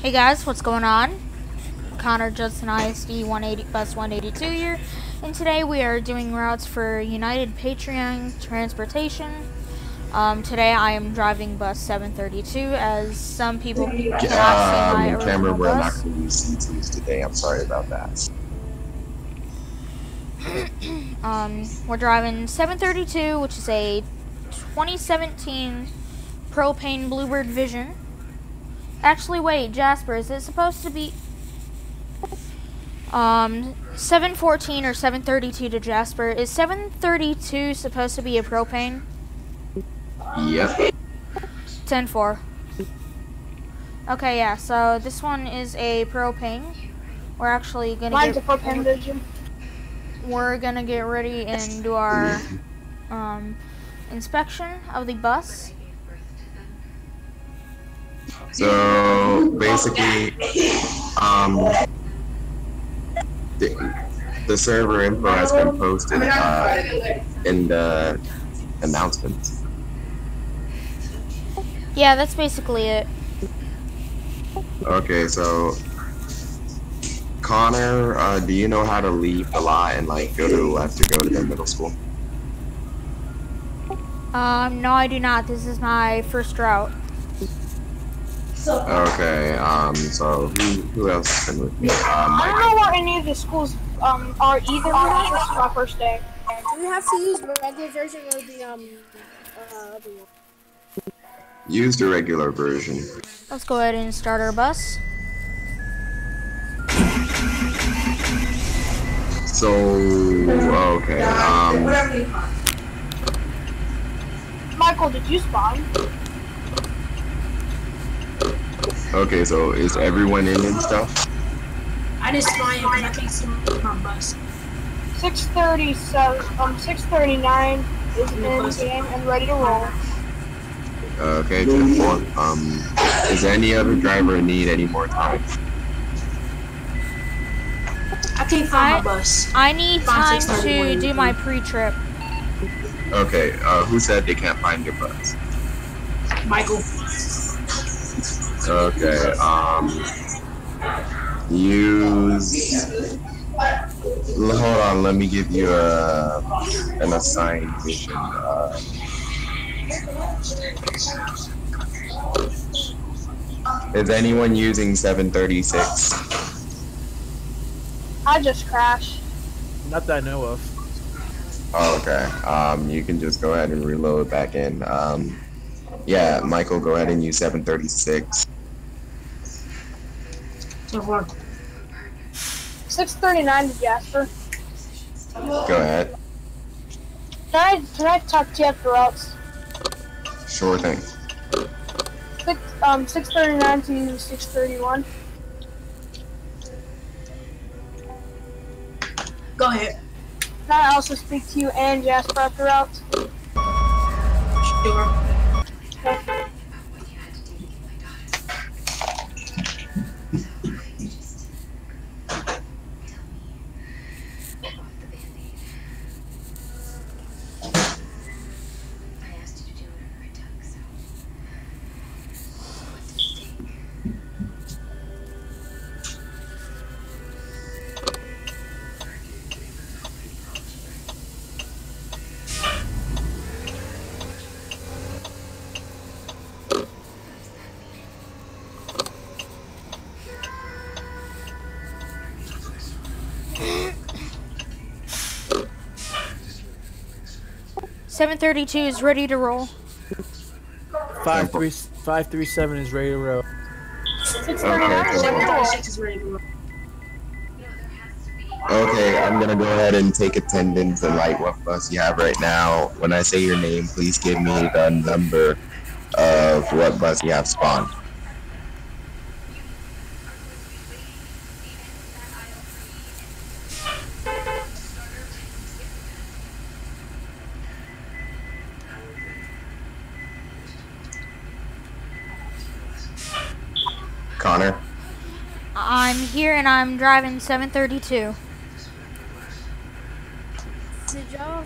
Hey guys, what's going on? Conner Judson ISD 180 bus 182 here, and today we are doing routes for United Patreon Transportation. Um, today I am driving bus 732, as some people cannot see my Um, Cameron, we're not bus. going to use C2s today. I'm sorry about that. Um, we're driving 732, which is a 2017 propane Bluebird Vision. Actually, wait, Jasper, is it supposed to be um 714 or 732 to Jasper? Is 732 supposed to be a propane? Yep. 10-4. Okay, yeah. So this one is a propane. We're actually gonna Mine's a propane vision. we're gonna get ready and do our um, inspection of the bus. So basically, um, the, the server info has been posted uh, in the announcements. Yeah, that's basically it. Okay, so Conner, uh, do you know how to leave the lot and like go to the left to go to the middle school? Um, no, I do not. This is my first route. Okay, um, so who who else has been with me? Uh, I don't know where any of the schools um are either. because This is my first day. Do we have to use the regular version or the um uh other? Use the regular version. Let's go ahead and start our bus. So okay, um, Michael, did you spawn? Okay, so is everyone in and stuff? I just find in because I can't see my bus. 637, um, 639 is in game and ready to roll. Okay, ten four. Um, does any other driver need any more time? I can't find I- my bus. I need time to do my pre-trip. Okay, uh, who said they can't find your bus? Michael. Okay, um, use. Hold on, let me give you a an assigned mission. Uh, is anyone using 736? I just crashed. Not that I know of. Oh, okay. Um, you can just go ahead and reload back in. Um, yeah, Michael, go ahead and use 736. 639 to Jasper. Go ahead. Can I, can I talk to you after routes? Sure thing. Six, um, 639 to 631. Go ahead. Can I also speak to you and Jasper after routes? Sure. Okay. 732 is ready to roll. 537 five, is ready to roll. is ready to roll. Okay, I'm gonna go ahead and take attendance and like what bus you have right now. When I say your name, please give me the number of what bus you have spawned. I'm driving seven thirty-two. Did y'all?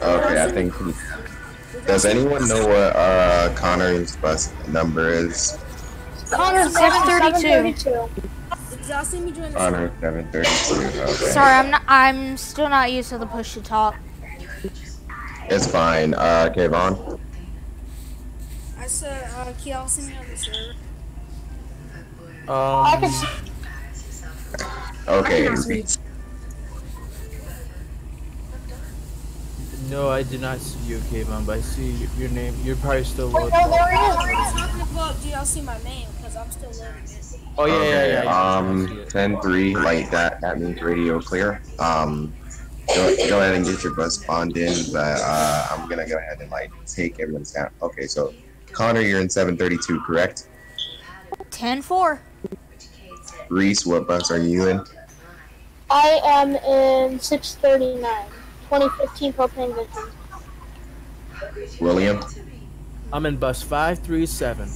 Okay, I think. Does anyone know what uh, Conner's bus number is? Conner's 732. 732. Y'all see me join the Conner, 732. Okay. Sorry, I'm not. I'm still not used to the push to talk. It's fine. Uh, okay, Vaughn. I said, uh, can y'all see me on the server? I can Um, see. Okay. I no, I did not see you, Kayvon, but I see your name. You're probably still Wait, loading. no, there he is. I'm talking about, do y'all see my name? Because I'm still loading. Oh yeah, okay, yeah, yeah. I Um, see it. 10-3, like that, that means radio clear. Um, go, go ahead and get your bus spawned in, but, uh, I'm gonna go ahead and, like, take everyone's down. Okay, so, Conner, you're in 732, correct? 10-4. Reese, what bus are you in? I am in 639. 2015 propane Vision. William? I'm in bus five three seven.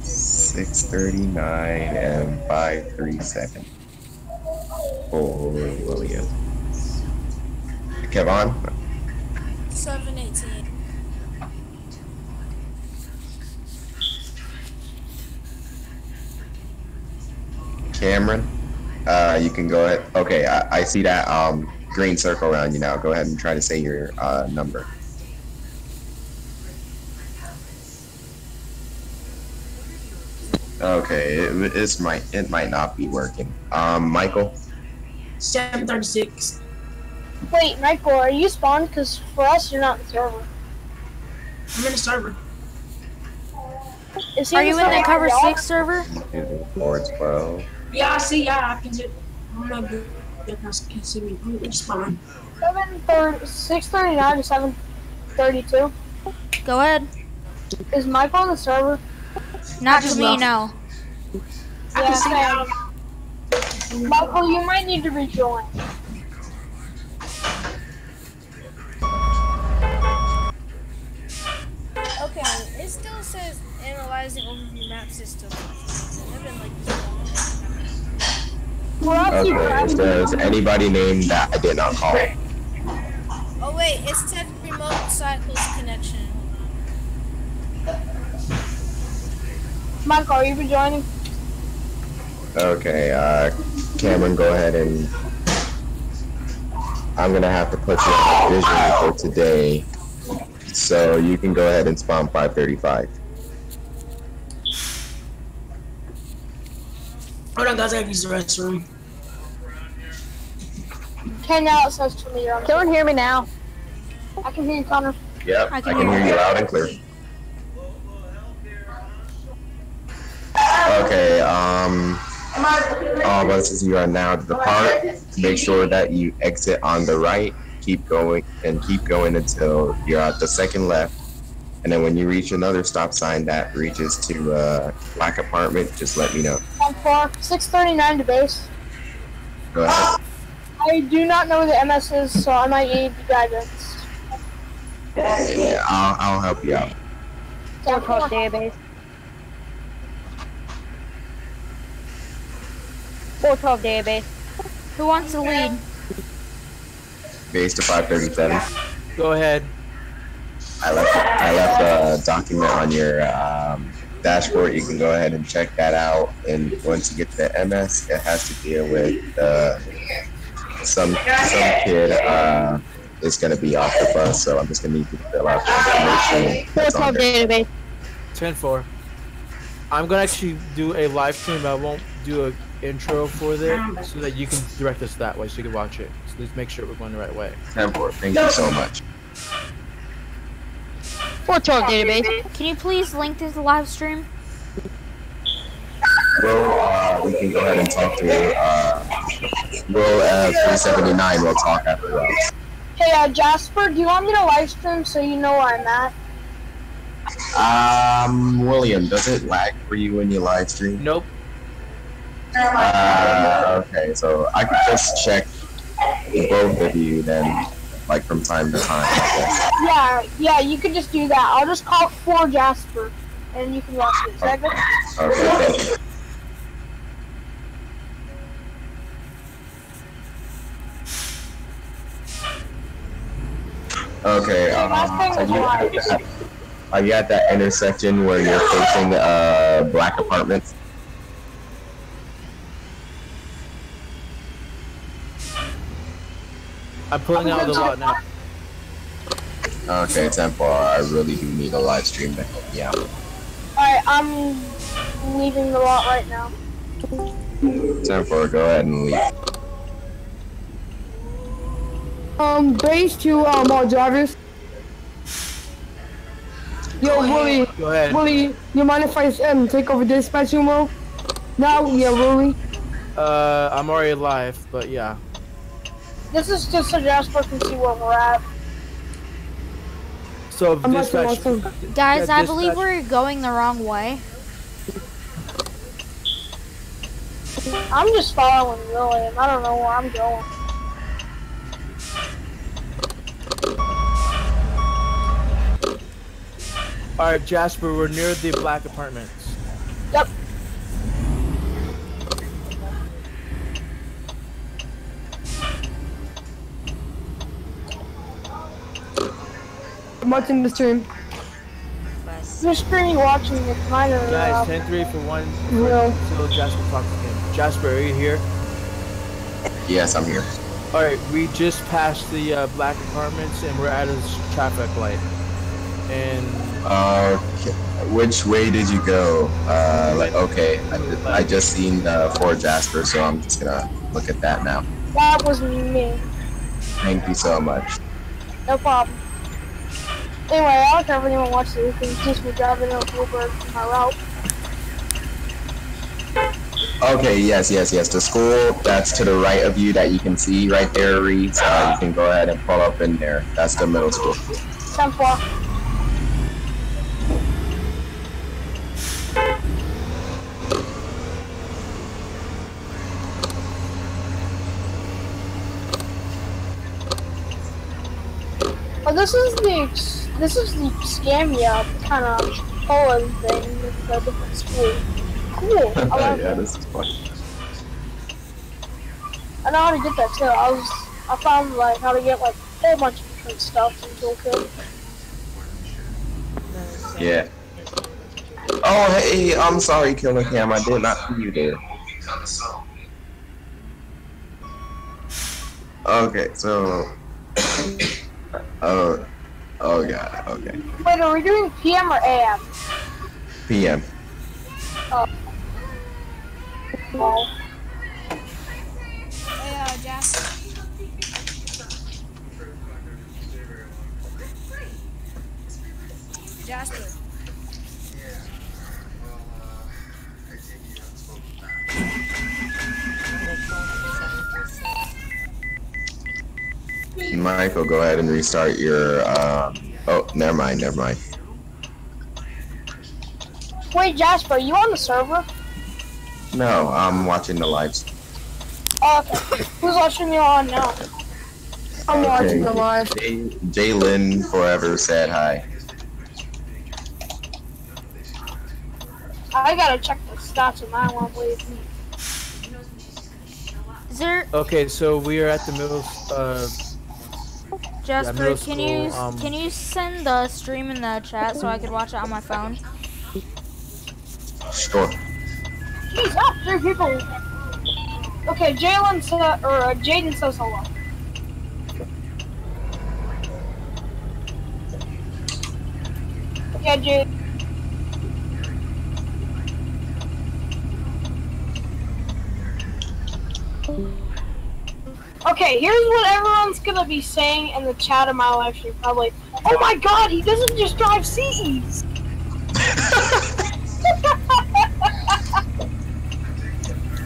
639 and 537. Oh, William. Kevon? 718. Cameron? Uh, you can go ahead. Okay, I, I see that um green circle around you now. Go ahead and try to say your uh, number. Okay, it, it's might it might not be working. Um, Michael. 736. Wait, Michael, are you spawned? Because for us, you're not in the server. I'm in the server. Is he Are you in the cover six server? Four twelve. Yeah, I see. Yeah, I can see. I'm not good. You guys can see me. I'm fine. 730 639 to 732. Go ahead. Is Michael on the server? Not to just me, no. I can see now. Michael, you might need to rejoin. Okay, it still says analyzing overview map system. I've been like We're actually Okay, it says anybody named that I did not call. Oh wait, it said remote cycles connection. Michael, are you rejoining? Okay, uh, Cameron, go ahead and I'm gonna have to put you on vision for today, so you can go ahead and spawn 535. Hold on, guys. I gotta use the restroom. Okay, now it says to me you're on. Can hear me now? I can hear you, Conner. Yep, I I can can, hear hear you loud and clear. Okay, um, all buses you are now to park, Make sure that you exit on the right. Keep going and keep going until you're at the second left. And then when you reach another stop sign that reaches to uh, Black Apartment, just let me know. 10 4, 639 to base. Go ahead. I do not know the MS is, so I might need guidance. Yeah, I'll, I'll help you out. 10 4. database. 412 database. Who wants to lead? Base to 537. Go ahead. I left I left a document on your um, dashboard. You can go ahead and check that out. And once you get to the MS, it has to deal with uh, some some kid uh, is going to be off the bus. So I'm just going to need you to fill out the information that's on database. 10 4. I'm gonna actually do a live stream, I won't do a intro for that so that you can direct us that way so you can watch it. So let's make sure we're going the right way. 10-4. Thank you so much. 412 database. Can you please link this live stream? Will uh, we can go ahead and talk to uh, Will uh, 379. We'll talk afterwards. Hey, uh, Jasper, do you want me to live stream so you know where I'm at? Um, William, does it lag for you when you live stream? Nope. Uh, okay, so I could just check both of you then, like from time to time. I guess. Yeah, yeah, you could just do that. I'll just call for Jasper, and you can watch it. Is that good? Okay, Okay, um, so you have Are you at that intersection where you're facing uh black apartments? I'm pulling out of the lot now. Okay, Temple. I really do need a live stream to help me out. Alright, I'm leaving the lot right now. Temple, go ahead and leave. Um, base to um, all drivers. Yo, Willie, Go ahead. Willie, you mind if I um take over dispatch room? Now, yeah, Willie. Uh, I'm already live, but yeah. This is just so Jasper can see where we're at. So I'm watching dispatch. Guys, Yeah, I believe we're going the wrong way. I'm just following William. I don't know where I'm going. All right, Jasper, we're near the black apartments. Yep. I'm watching the stream. Your screen watching the minor. Guys, Uh, 10-3 for one. Yeah. Until Jasper talks again. Jasper, are you here? Yes, I'm here. All right, we just passed the uh, black apartments and we're at a s- traffic light. And Uh, which way did you go? Uh, like, okay, I, I just seen uh, Fort Jasper, so I'm just gonna look at that now. that was me. Thank you so much. No problem. Anyway, I don't care if anyone watches this. It's just me driving a Bluebird to my route. Okay, yes, yes, yes. The school that's to the right of you that you can see right there, Reeds. Uh, you can go ahead and pull up in there. That's the middle school. 10 4. This is the this is the scam yeah uh, kind of Poland thing with the different school. Cool. I yeah, it. this is fun. I know how to get that too. I was I found like how to get like a whole bunch of different stuff in Toolkit. Yeah. Oh, hey, I'm sorry, Killer Cam. I did not see you there. Okay, so. Oh, oh god. Okay. Wait, are we doing PM or AM? PM. Well, Hey, uh, Jasper. Jasper. Michael, go ahead and restart your. Um, oh, never mind. Never mind. wait, Jasper, are you on the server? No, I'm watching the lives. Oh, okay. Who's watching you on now? I'm watching the Okay. live. Jay- Jalen forever said hi. I gotta check the stats on my one, please. Is there okay, so we are at the middle. Uh, Jasper? middle can you um, can you send the stream in the chat so I could watch it on my phone? Sure. Jeez, ah, three people. Okay, Jalen said, or uh, Jaden says hello. Yeah, Jade. Okay, here's what everyone's gonna be saying in the chat of my live stream. Probably, oh my god, he doesn't just drive CEs!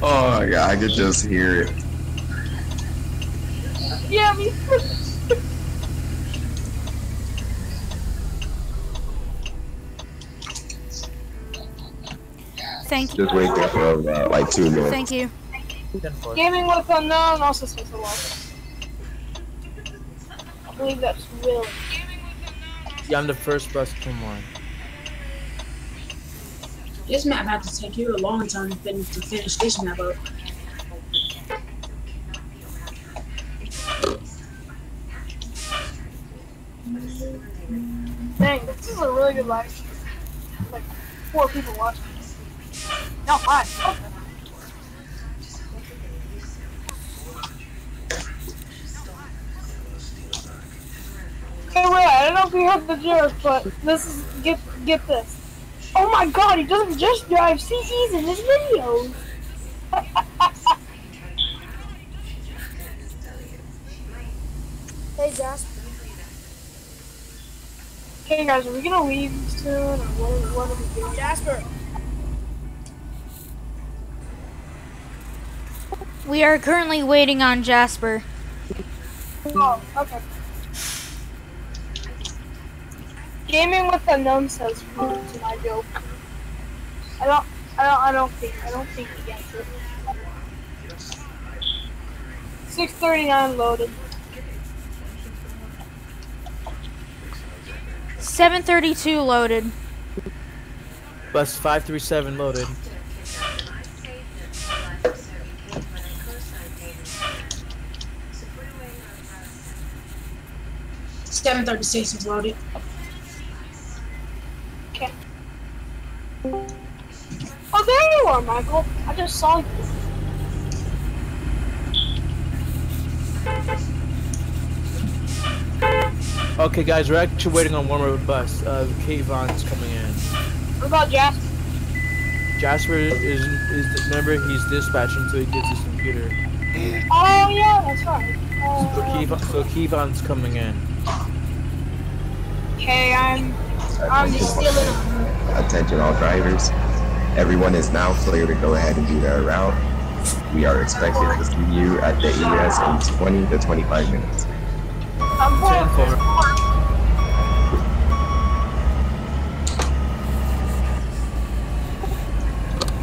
Oh my god, I could just hear it. yeah, me Thank you. Just wait there for uh, like two minutes. Thank you. 10-4. Gaming with unknown also says hello. I believe that's Will. Yeah, I'm the first bus. Come on. This map had to take you a long time to fin- to finish this map up. Dang, this is a really good live. Like four people watching. No, five. Hey, Ray, I don't know if you heard the joke, but this is get get this. Oh my God, he doesn't just drive CCs in his videos. Hey, Jasper. Hey guys, are we gonna leave soon, or what are, what are we doing? Jasper. We are currently waiting on Jasper. Oh, okay. Gaming with unknown says rude to my joke. I don't, I don't, I don't think, I don't think he gets it. 639 loaded. 732 loaded. Bus 537 loaded. Seven thirty six is loaded. Michael. I just saw you. Okay, guys, we're actually waiting on one more bus. Uh, Kayvon's coming in. What about Jasper? Jasper is, is remember he's dispatching until he gets his computer. Oh, yeah, that's right. So, Uh, Kevon, so Kevon's coming in. okay, I'm, I'm just stealing. Attention all drivers. Everyone is now clear to go ahead and do their route. We are expected to see you at the ES in 20 to 25 minutes. I'm going. 4.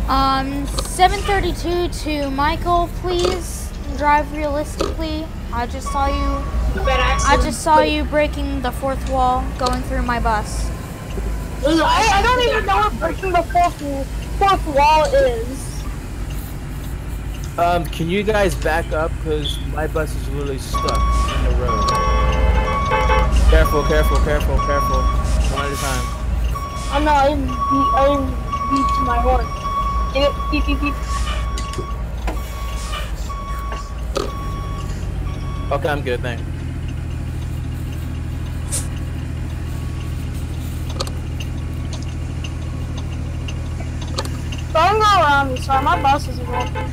Um, 732 to Michael, please drive realistically. I just saw you. I just saw you breaking the fourth wall going through my bus. I, I don't even know what breaking the fourth, fourth wall is. Um, can you guys back up? Because my bus is really stuck in the road. Careful, careful, careful, careful. One at a time. I'm not, I didn't beat, I didn't beat to my horn. Get it? Beep, beep, beep. Okay, I'm good, thanks. Don't go around me, sorry, my bus isn't working.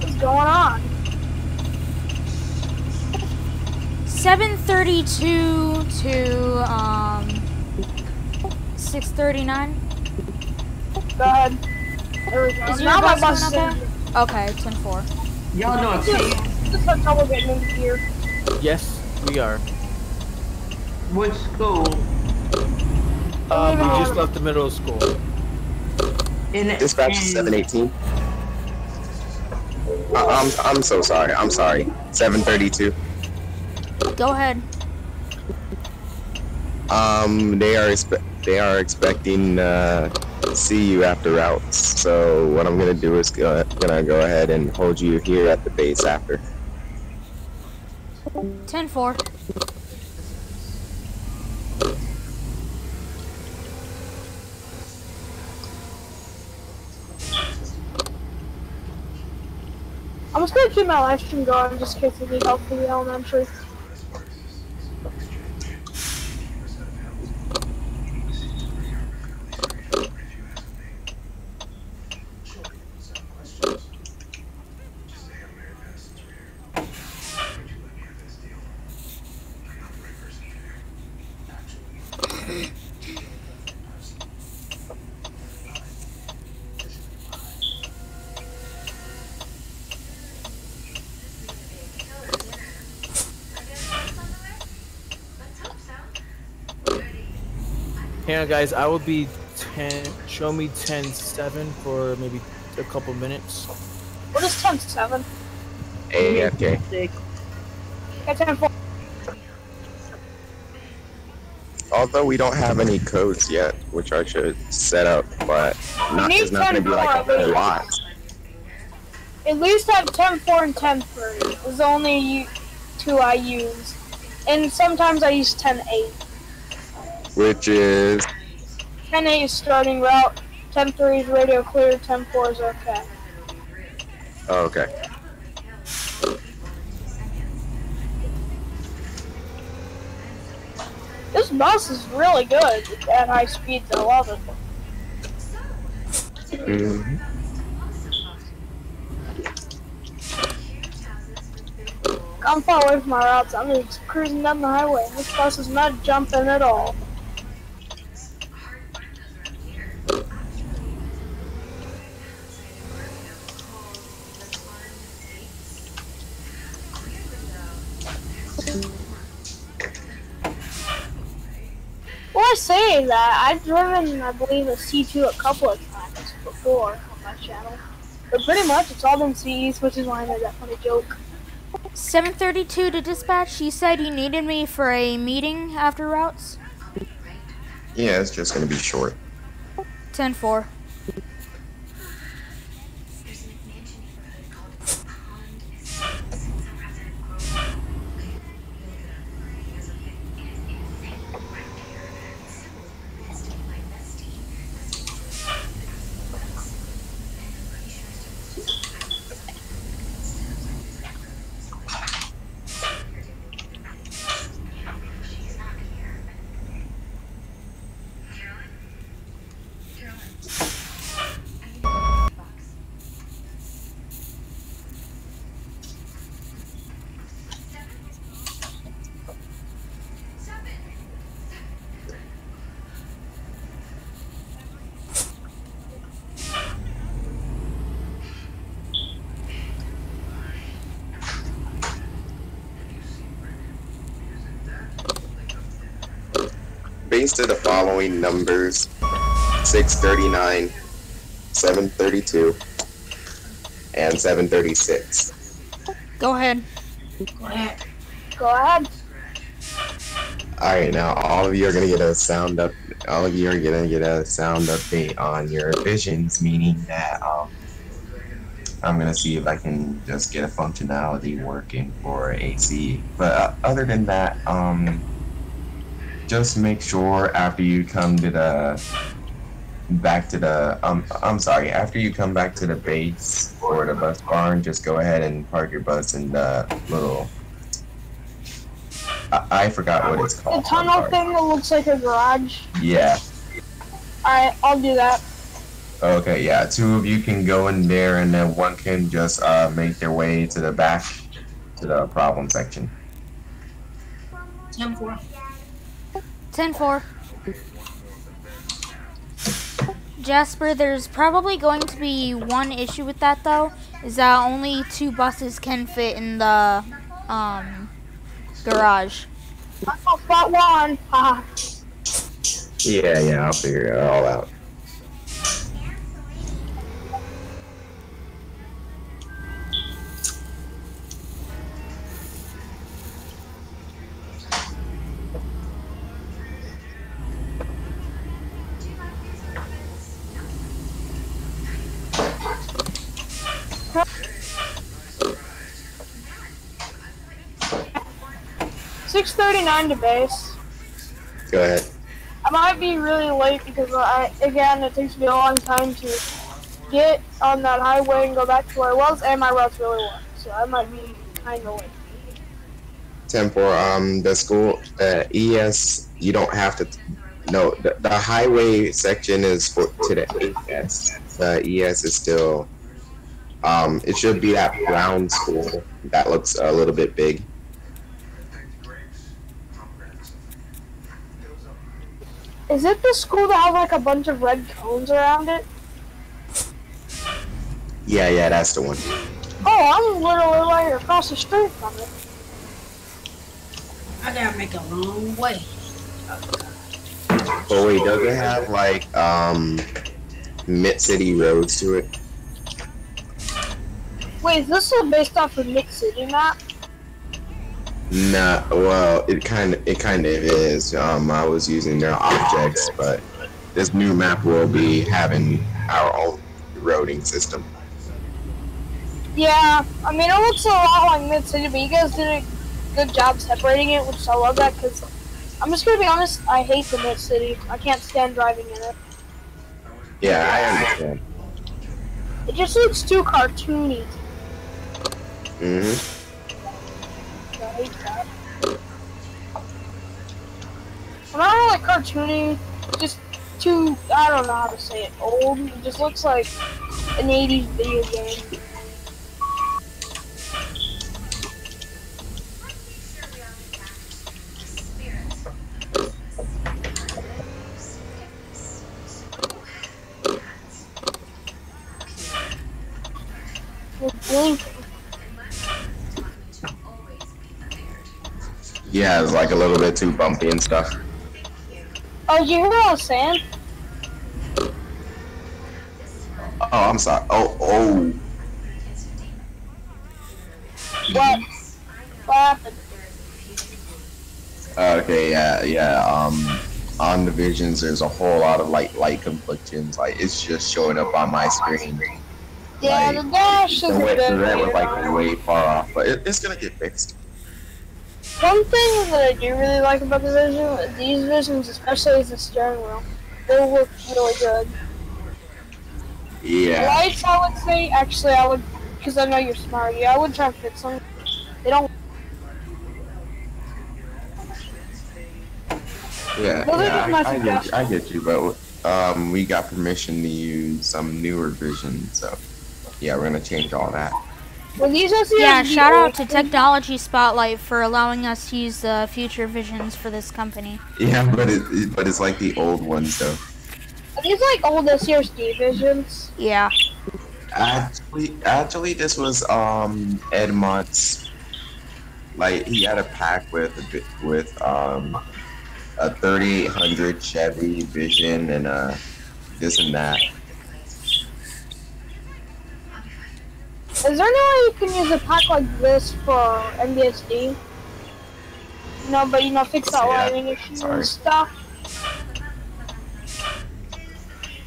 What's going on? 732 to, um, 639. Go ahead. There we go. Is your now my bus bus going okay? Okay, 10 4. Y'all know Just, just had trouble getting in here. Yes, we are. What school? Um, we just left the middle school. In Dispatch in- 718. I- I'm, I'm so sorry. I'm sorry. 732. Go ahead. Um, they are expe- they are expecting uh, to see you after routes. So what I'm gonna do is go, gonna go ahead and hold you here at the base after. 10 4. I'm just gonna keep my live stream going just in case I need help for the elementary. Hang on, guys. I will be 10. Show me 10 7 for maybe a couple minutes. What is 10 7? AFK. Yeah, 10 4. Although we don't have any codes yet, which I should set up, but not, need there's not gonna be like a lot. At least have 10 4 and 10 3. Is the only two I use, and sometimes I use 10-8. Which is 10-8 is starting route, 10-3 is radio clear, 10-4 is okay. oh, okay. This bus is really good at high speeds. I love it. hmm I'm far away from my routes. I'm just cruising down the highway. This bus is not jumping at all. Well, I say that I've driven, I believe, a C2 a couple of times before on my channel. But pretty much it's all been C's, which is why I made that funny joke. 732 to dispatch. He said he needed me for a meeting after routes. Yeah, it's just gonna be short. 10 4. Based of the following numbers 639, 732, and 736. Go ahead. Go ahead. Go ahead. Alright, now all of you are gonna get a sound up. All of you are gonna get a sound update on your visions, meaning that um, I'm gonna see if I can just get a functionality working for AC. But uh, other than that, um, just make sure after you come to the back to the um, I'm sorry, after you come back to the base or the bus barn, just go ahead and park your bus in the little. I, I forgot what it's called. I'm tunnel thing that looks like a garage. Yeah. Alright, I'll do that. Okay, yeah. Two of you can go in there, and then one can just uh, make their way to the back to the problem section. 10 4. 10 4. Jasper, there's probably going to be one issue with that though, is that only two buses can fit in the um, garage. Oh, but one. Haha. Yeah, yeah. I'll figure it all out. Thirty-nine to base. Go ahead. I might be really late because I again it takes me a long time to get on that highway and go back to where I was, and my route's really long, so I might be kind of late. Ten four. Um, the school, uh, ES. You don't have to. No, the, the highway section is for to the ES. The ES is still. Um, it should be that brown school that looks a little bit big. Is it the school that has like a bunch of red cones around it? Yeah, yeah, that's the one. Oh, I'm literally right across the street from it. I gotta make a long way. Oh wait, does it have like um mid city roads to it? Wait, is this is based off of Mid City map? Nah, well, it kind of it kind of is. Um, I was using their objects, but this new map will be having our own roading system. Yeah, I mean it looks a lot like Mid City, but you guys did a good job separating it, which I love that because I'm just gonna be honest, I hate the Mid City. I can't stand driving in it. Yeah, I understand. It just looks too cartoony. I hate that. And I don't like cartoony, just too, I don't know how to say it, old. It just looks like an 80s video game. Blink, Yeah, it's like a little bit too bumpy and stuff. Oh, did you hear what I was saying? Oh, I'm sorry. Oh, oh. What? What happened? Okay, yeah, yeah. Um, on the visions, there's a whole lot of like light conflictions. Like it's just showing up on my screen. Yeah, Like, the dash is a way, bit the red was like way far off, but it, it's gonna get fixed. One thing that I do really like about the Vision, these Visions, especially is the steering wheel. They look really good. Yeah. Lights, I would say, actually, I would, because I know you're smart, yeah, I would try to fix them. They don't, Yeah, Well, yeah, I, I, get you, I get you, but um, we got permission to use some newer vision, so yeah, we're gonna change all that. Well, these are Yeah, shout out to Technology Spotlight for allowing us to use the future visions for this company. Yeah, but it, it- but it's like the old ones though. Are these like old SCRD Visions? Yeah. Actually, actually, this was um Edmont's. Like he had a pack with a bit with um a 3800 Chevy Vision and uh this and that. Is there any way you can use a pack like this for NBSD? No, but you know, fix that Yeah, lighting issue sorry. and stuff.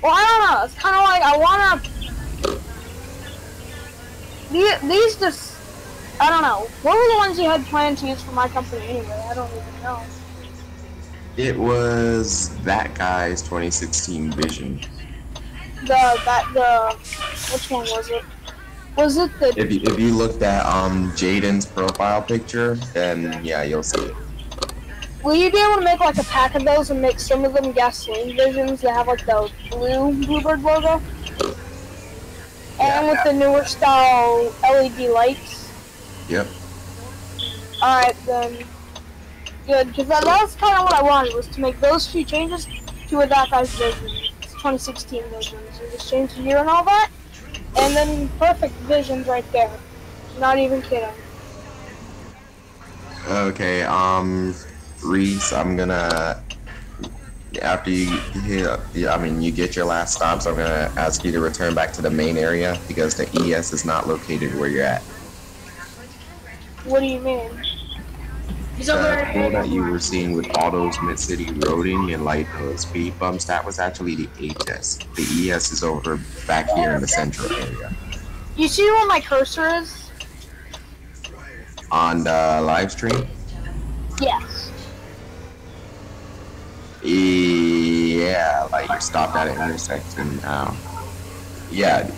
Well, I don't know. It's kind of like I wanna. These, these just. I don't know. What were the ones you had planned to use for my company anyway? I don't even know. It was that guy's 2016 Vision. The that the which one was it? Was it the If you if you looked at um Jaden's profile picture, then yeah, you'll see it. Will you be able to make like a pack of those and make some of them gasoline visions that have like the blue Bluebird logo? And with the newer style LED lights? Yep. Alright then. Good, because that, was kind of what I wanted, was to make those few changes to a that guy's vision. 2016 visions. And just change the year and all that. And then perfect visions right there. Not even kidding. Okay, um, Reese, I'm gonna after you hit, yeah, I mean, you get your last stops. I'm gonna ask you to return back to the main area because the ES is not located where you're at. What do you mean? The hole that you were seeing with all those mid-city roading and like those speed bumps, that was actually the HS. The ES is over back here in the central area. You see where my cursor is? On the live stream, Yes. yeah, like you stopped at an intersection now. Yeah,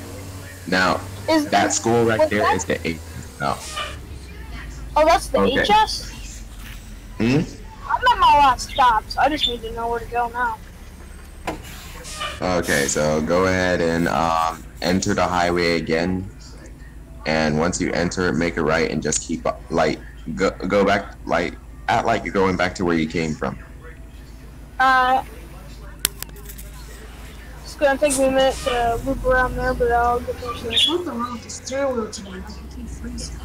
now Is that school right there is the HS. No. Oh, that's the Okay. HS? Hmm? I'm at my last stop, so I just need to know where to go now. Okay, so go ahead and um, enter the highway again, and once you enter make a right and just keep up, like go go back like act like you're going back to where you came from. Uh, it's gonna take me a minute to loop around there, but I'll get there soon. There's something wrong with the steering wheel today. Like, I keep freezing.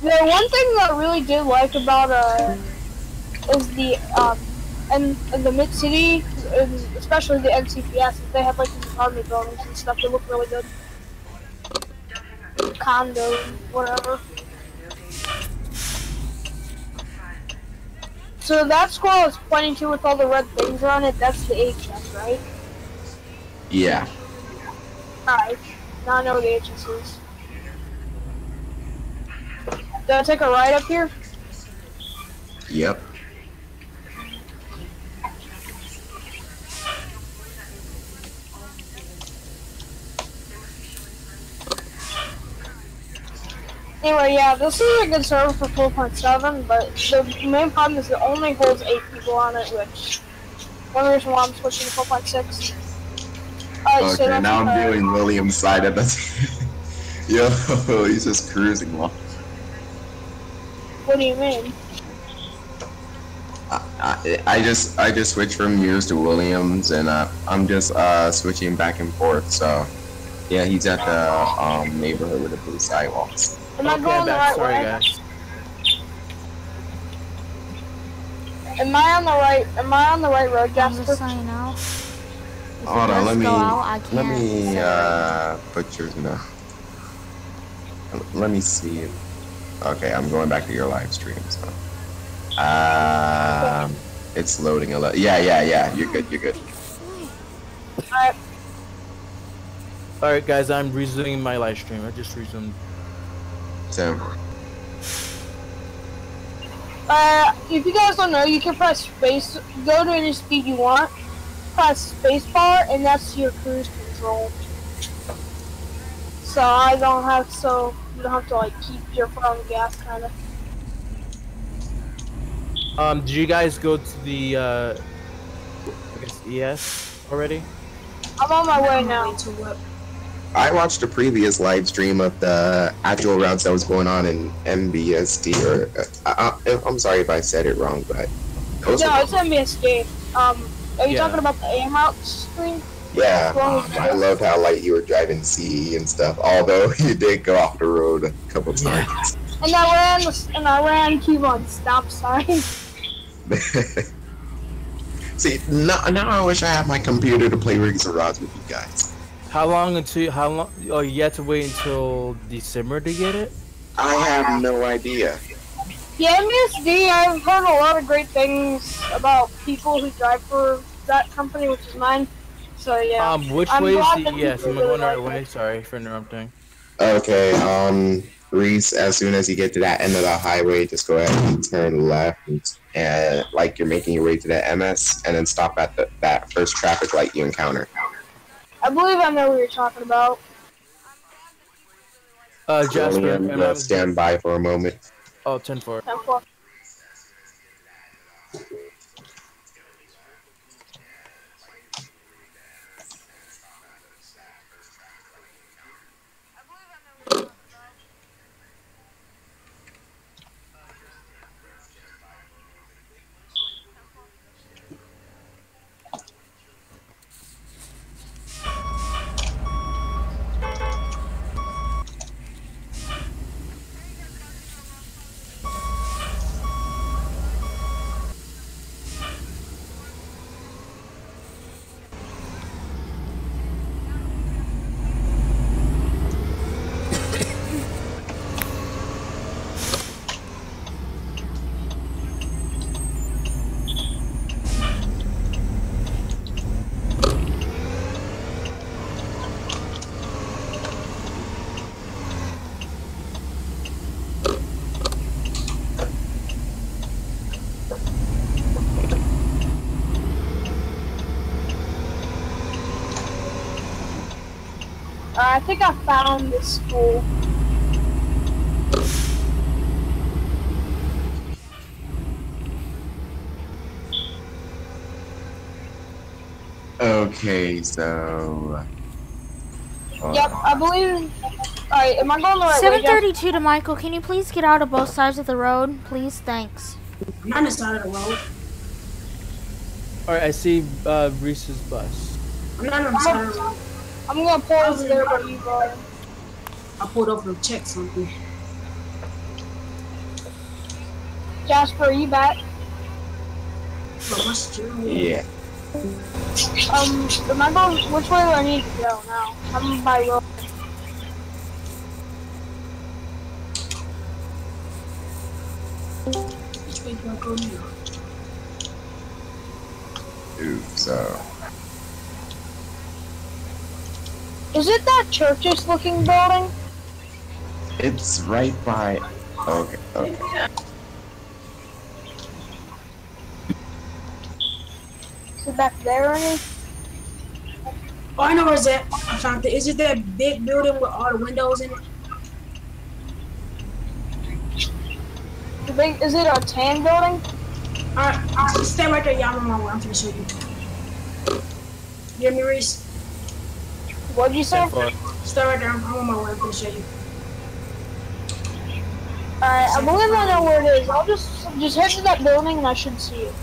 The one thing that I really did like about uh is the um and, and the mid city, especially the NCPS, they have like these apartment buildings and stuff. They look really good. Condo, whatever. So that squirrel is pointing to with all the red things on it. That's the HS, right? Yeah. Alright. Now I know where the HS is. Do I take a ride up here? Yep. Anyway, yeah, this is a good server for 4.7, but the main problem is it only holds 8 people on it, which one reason why I'm switching to 4.6. Alright, so Okay, that's now I'm uh, doing William's side of the. Yo, he's just cruising along. What do you mean? I, I, I just I just switched from Muse to Williams, and uh, I'm just uh, switching back and forth. So, yeah, he's at the um, neighborhood with the blue sidewalks. Am I Okay, going the right Sorry, way? guys. Am I on the right? Am I on the right road, I'm Jasper? just saying out. Hold on, does let me out, let me uh, put yours in the. Let me see. Okay, I'm going back to your live stream. So, um, it's loading a lot. Yeah, yeah, yeah. You're good. You're good. Alright, All right, guys, I'm resuming my live stream. I just resumed. So, uh, if you guys don't know, you can press space, go to any speed you want, press spacebar, and that's your cruise control. So I don't have, so you don't have to like keep your foot on the gas, kind of. Um, did you guys go to the uh, I guess ES already? I'm on my way On my now. Way to work. I watched a previous live stream of the actual routes that was going on in MBSD, or uh, I, I'm sorry if I said it wrong, but those No, were- it's MBSD. Um, are you Yeah. talking about the aim route screen? yeah, um, I loved how like you were driving CE and stuff. Although you did go off the road a couple times. And I ran, the, and I ran keep on stop sign. See, now, now I wish I had my computer to play Rigs of Rods with you guys. How long until how long? Oh, you have to wait until December to get it. I have no idea. Yeah, MSD, I've heard a lot of great things about people who drive for that company, which is mine. So yeah. Um, which I'm way is glad the that ES? people Am going the right way? Sorry for interrupting. Okay, um, Reese, as soon as you get to that end of the highway, just go ahead and turn left, and, and like you're making your way to the MS, and then stop at the, that first traffic light you encounter. I believe I know what you're talking about. Uh, Jasper, I'm gonna stand by for a moment. Oh, 10 4. 10 4. Think I found this school. Okay, so. hold Yep, on. I believe. Alright, am I going the right way? 732 to Michael. Can you please get out of both sides of the road? Please, thanks. I'm on the side of the road. All right, I see uh, Reese's bus. I'm not on the side of the road. I'm gonna pause there where you go. I pulled over to check something. Jasper, are you back? But my steering. Yeah. Um, remember Which way do I need to go now? I'm by road. Which way do I go now? Ooh, so. Is it that church's looking building? It's right by. Okay, okay. Is it back there, Ernie? All I know where's that I found it. Is it that big building with all the windows in it? The big, is it a tan building? Alright, stay right there, Yama. I'm on my show you. Give me, Reese? What'd you say? Far. Stay right there. I'm I'm on my way. I'm gonna show you. Alright, I believe I know where it is. I'll just just head to that building and I should see it.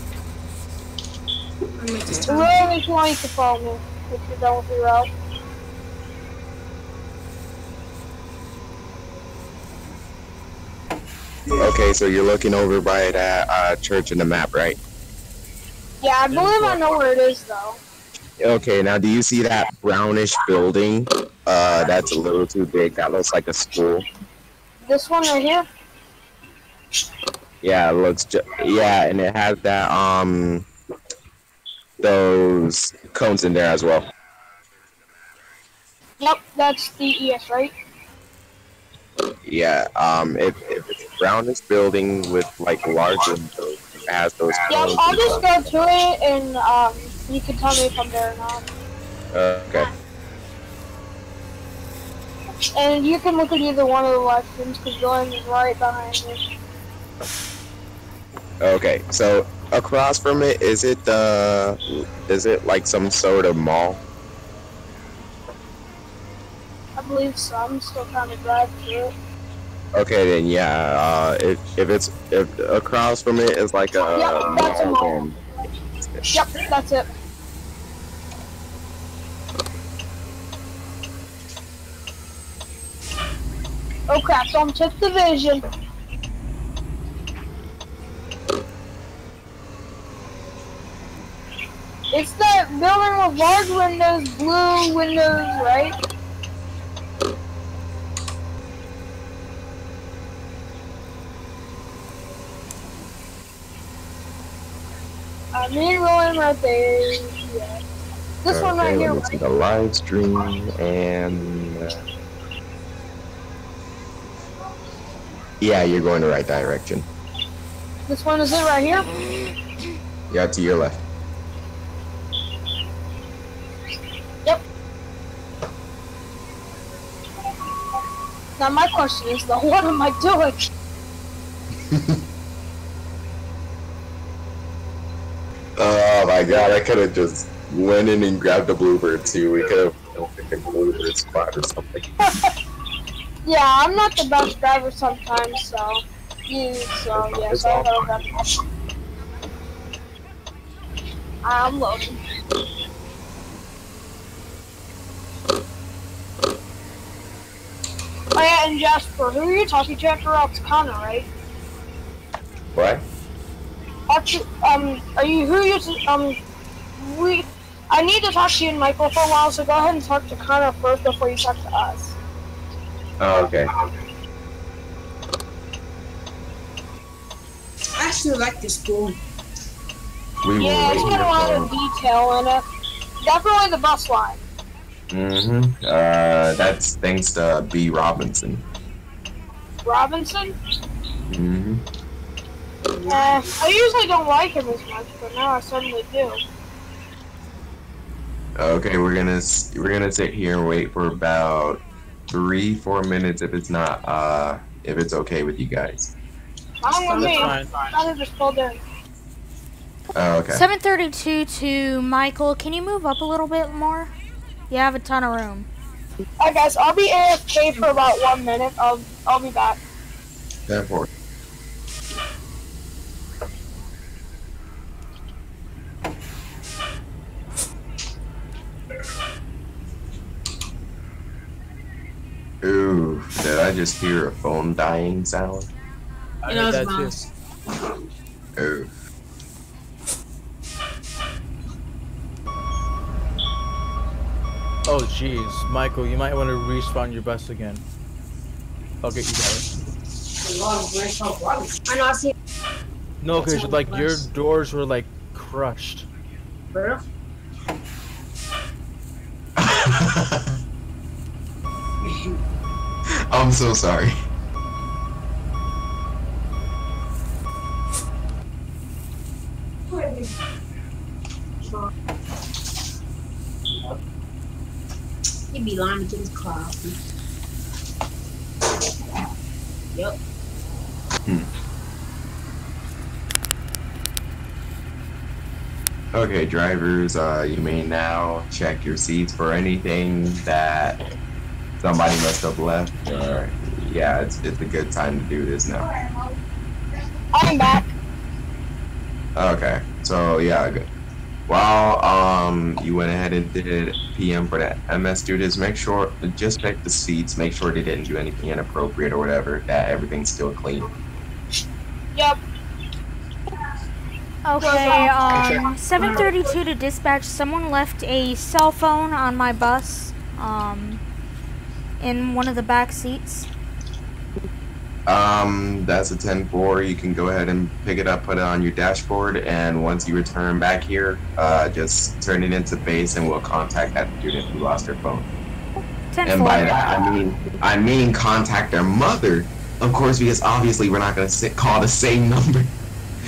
I'm gonna make this It turn. really makes you want to follow me if you're done with your route. Okay, so you're looking over by that uh, church in the map, right? Yeah, I believe I know where it is though. Okay, now do you see that brownish building? Uh, that's a little too big. That looks like a school. This one right here? Yeah, it looks. Yeah, and it has that um those cones in there as well. Yep, that's the ES, right? Yeah, um, if, if it's a brownish building with like large windows, it has those Yep, cones. I'll just go to it and um, you can tell me if I'm there or not. Uh, okay. And you can look at either one of the live streams because Dylan is right behind me. Okay, so across from it, is it the? Is it like some sort of mall? I believe so. I'm still trying to drive through it. Okay, then yeah. Uh, if if it's if across from it is like a Yeah, that's a mall, mall. then Yep, that's it. Oh crap, someone took the vision. It's that building with large windows, blue windows, right? Uh, me and Rowan right there. Yeah. This one right Okay, here. let me see the live stream and. uh, yeah, you're going the right direction. This one is it right here. Yeah, to your left. Yep. Now my question is though, what am I doing? Oh my god, I could have just went in and grabbed the bluebird too. We could have filmed a bluebird squad or something. Yeah, I'm not the best driver sometimes, so you so yeah, so I gotta grab that. I'm loading. Oh yeah, and Jasper, who are you talking to after all? It's Conner, right? What? After, um, are you who you um we? I need to talk to you and Michael for a while, so go ahead and talk to Conner first before you talk to us. Oh, okay. I actually like this school. We Yeah, it's got a lot of detail in it. Definitely the bus line. Mm-hmm. Uh, that's thanks to B. Robinson. Robinson. Mm-hmm. Uh, I usually don't like him as much, but now I suddenly do. Okay, we're gonna we're gonna sit here and wait for about three four minutes if it's not uh if it's okay with you guys. Fine with me. That's fine. I'll just pulled in. Oh, okay. 732 to Michael. Can you move up a little bit more? You have a ton of room. Alright guys, I'll be AFK for about one minute. I'll I'll be back. Ten four. Ooh, did I just hear a phone dying sound? I know, heard that too. mine. Oh jeez, Michael, you might want to respawn your bus again. Okay, you got it. I know I see No, That's because like your doors were like crushed. bro. I'm so sorry. truck. He be lying to his car. Yep. Okay, drivers, uh, you may now check your seats for anything that somebody must have left. Or, yeah, it's, it's a good time to do this now. I'm back. Okay, so yeah, good. While um you went ahead and did PM for that MS students, make sure just check the seats, make sure they didn't do anything inappropriate or whatever, that everything's still clean. Yep. Okay, um, 732 to dispatch. Someone left a cell phone on my bus, um, in one of the back seats. Um, that's a 10-4. You can go ahead and pick it up, put it on your dashboard, and once you return back here, uh, just turn it into base, and we'll contact that student who lost their phone. 10 And by that, I mean, I mean contact their mother, of course, because obviously we're not gonna sit, call the same number.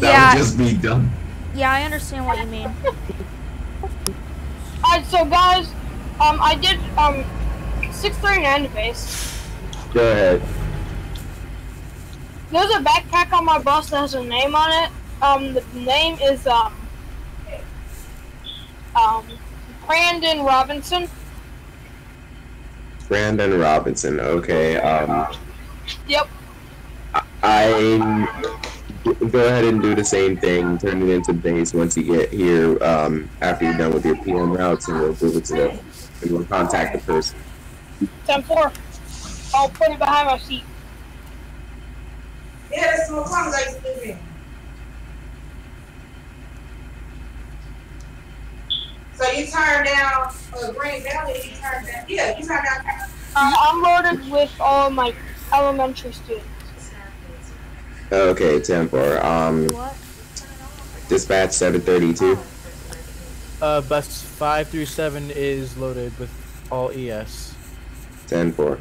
that Yeah. would just be dumb. Yeah, I understand what you mean. Alright, so guys, um, I did, um, 639 to base. Go ahead. There's a backpack on my bus that has a name on it. Um, the name is, um, um, Brandon Robinson. Brandon Robinson. Okay. Um, Yep. I go ahead and do the same thing. Turn it into base once you get here. Um, after you're done with your PM routes, and we'll do it to the, and we'll contact the person. 10-4. I'll put it behind my seat. Yeah, that's what I'm like to do there. So you turn down uh, Green Valley, you turn down, yeah, you turn down. Uh, I'm loaded with all my elementary students. Okay, 10-4. Um, What? dispatch 732. Uh, bus five through seven is loaded with all ES. 10-4.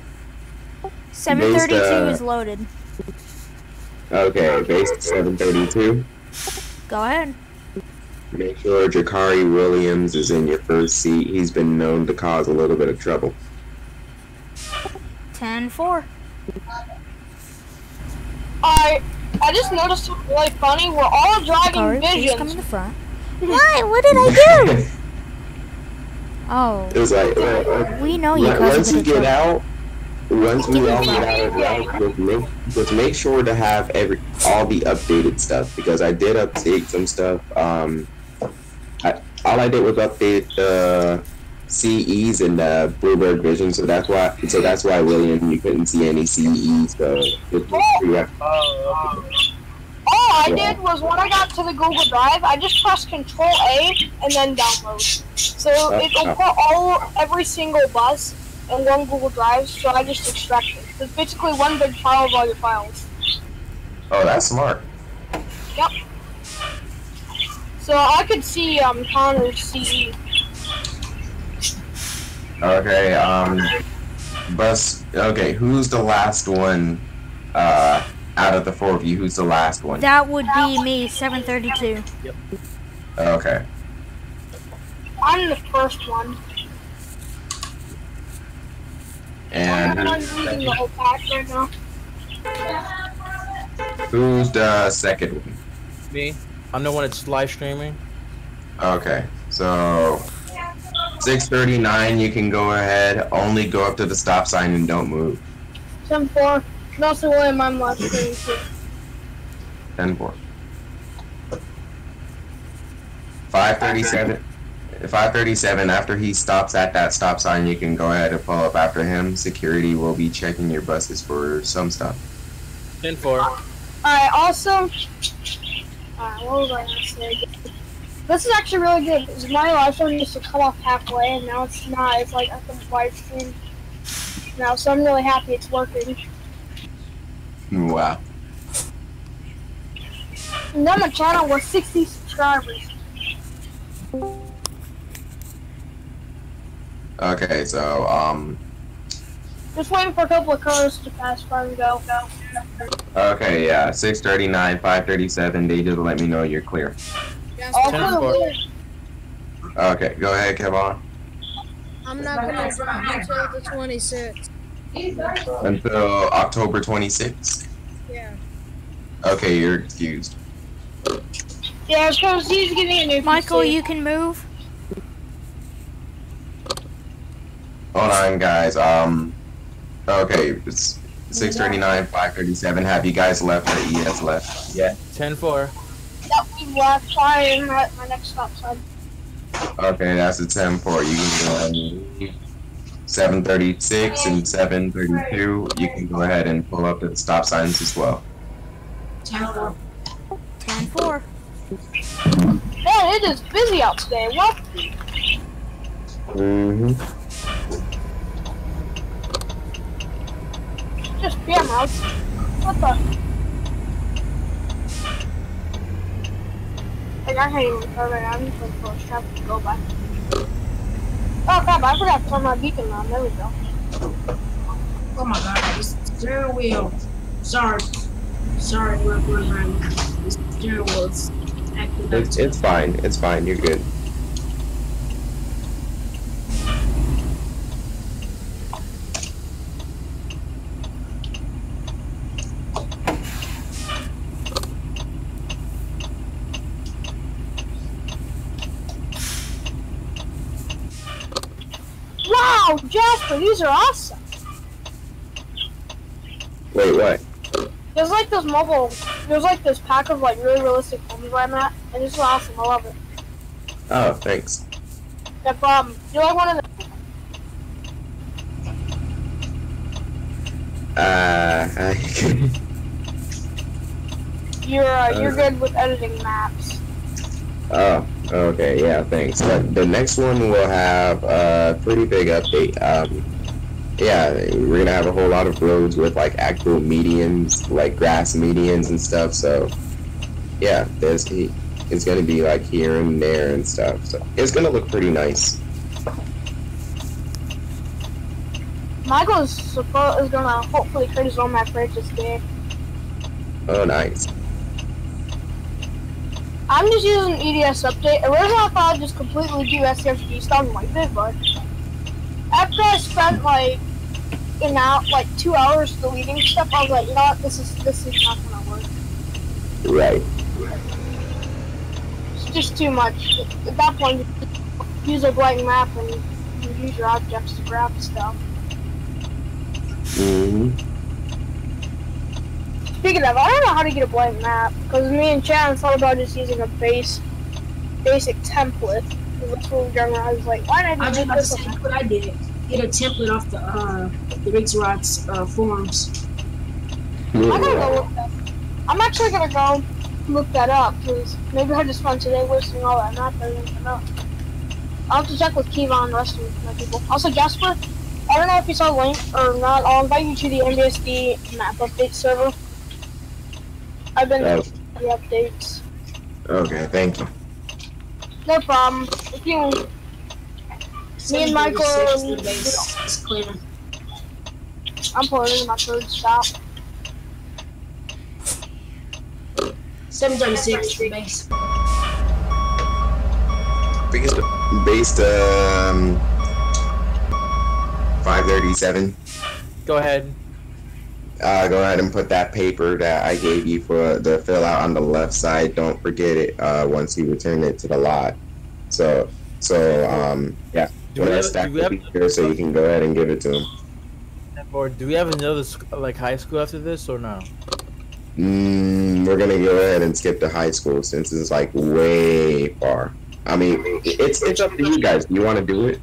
732 uh, is loaded. Okay, base 732. Go ahead. Make sure Jakari Williams is in your first seat. He's been known to cause a little bit of trouble. 10 4. I I just noticed something really funny. We're all driving Sorry, please come visions. in the front. Why? What did I do? Oh, It was like, uh, uh, we know you Once- once you get out, once we all get out of the route, just make, just make sure to have every all the updated stuff because I did update some stuff. Um, I, all I did was update the CEs and the Bluebird Vision, so that's why. So that's why William, you couldn't see any CEs. So just make sure you have- All I did was when I got to the Google Drive, I just pressed Control A and then download. So it'll put all every single bus in one Google Drive. So I just extract it. It's basically one big file of all your files. Oh, that's smart. Yep. So I could see um Conner's CE. Okay. Um, bus. Okay, who's the last one? Uh, out of the four of you, who's the last one? That would be me, 732. Yep. Oh, okay. I'm the first one. And I'm who's, reading the whole pack right now. who's the second one? Me? I'm the one that's live streaming. Okay, so 639, you can go ahead. Only go up to the stop sign and don't move. 10 4. Nelson William, I'm left screen too. 10 4. 537. 537, after he stops at that stop sign, you can go ahead and pull up after him. Security will be checking your buses for some stuff. 10 4. Alright, also, alright, what was I gonna say? This is actually really good because my live stream used to cut off halfway and now it's not. It's like at the live stream now, so I'm really happy it's working. Wow. And then the channel was 60 subscribers. Okay, so um, Just waiting for a couple of cars to pass by and go. Go. Okay, yeah, 639, 537. They just let me know you're clear. Yeah, All for the four. Okay, go ahead, Kevon. I'm not gonna drive until the 26th. Until October 26th. Yeah. Okay, you're excused. Yeah, because he's getting a new Michael, PC. you can move. Hold on, guys. Um, okay, it's 639, 537. Have you guys left or ES left? Yeah. 10 4. Yep, we left. Sorry, I'm at my next stop sign. Okay, that's a 10 4. You can go on 736 and 732. You can go ahead and pull up at the stop signs as well. Ten 10 4. Man, it is busy out today. What? Mm-hmm. Just PM out. What the? Like, I can't even turn it on. I'm just waiting for a traffic to go by. Oh crap, I forgot to turn my beacon on. There we go. Oh my god, this steering wheel. Sorry. Sorry, we're going around. This steering wheel is acting. It's, it's fine. It's fine. You're good. Wow, Are awesome. Wait, what? There's like this mobile, there's like this pack of like really realistic homes where I'm at, and it's awesome. I love it. Oh, thanks. No problem. You like one of the? Uh, I, You're uh, you're Uh. good with editing maps. oh, okay, yeah, thanks. But the next one will have a pretty big update. Um, yeah, we're gonna have a whole lot of roads with like actual medians, like grass medians and stuff. So, yeah, there's it's gonna be like here and there and stuff. So it's gonna look pretty nice. Michael is supposed is gonna hopefully create his own map for this day. Oh, nice. I'm just using EDS update. Originally, I thought I'd just completely do SFG style like this, but after I spent like an hour, like two hours deleting stuff, I was like, you know what, this is this is not gonna work. Right. It's just too much. At that point, you use a blank map and you use your objects to grab stuff. hmm Speaking of, I don't know how to get a blank map because me and Chad thought about just using a base, basic template. That's what we done. I was like, why I not was just just to this? say that's what I did. Get a template off the uh the Rigs Rods uh forums. I'm gonna go look that. I'm actually gonna go look that up because maybe I just spent today wasting all that map editing enough. I'll have to check with Kiva and the rest of my people. Also, Jasper, I don't know if you saw the link or not. I'll invite you to the MBSD map update server. I've been Oh, the updates. okay, thank you. No problem. If you Me and Michael- 736 base clear. I'm pulling my third stop. 736 the base. Based, based um, 537. Go ahead. Uh, go ahead and put that paper that I gave you for the fill out on the left side. Don't forget it uh, once you return it to the lot. So, so um, yeah, Do when we I have, stack do we the have, paper so you can go ahead and give it to him. or do we have another like high school after this or no? Mm, we're gonna go ahead and skip to high school since it's like way far. I mean, it's it's up to you guys. Do you want to do it?